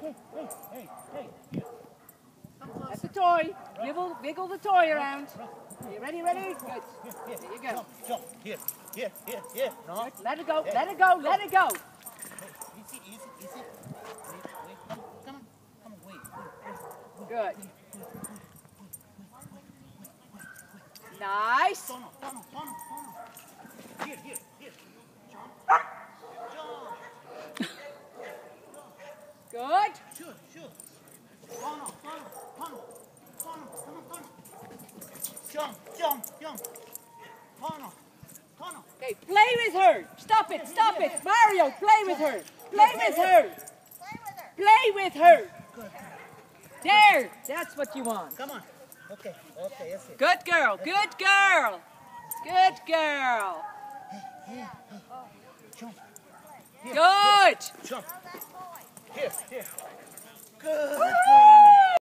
hey, hey, hey, hey. Closer. That's the toy. Wiggle, wiggle the toy around. Are you ready, ready? Good. Here, here. There you go. Jump, jump. Here, here, here, here. No. Let it go, let it go, let it go. Hey, easy, easy, easy. Wait, wait. Come, on. Come on, wait, wait, wait. Good. Nice. Here, here, here. Jump. Jump. Good. Sure, sure. Tono, Tono. Tono, come on, Tono. Jump, jump, jump. Tono, Tono. Okay, play with her. Stop it, stop it. Mario, play with her. Play with her. Play with her. There. That's what you want. Come on. Okay, okay, it. Good girl, good girl. Good girl. Here, jump. Here, Good. Jump. Here, here. Good.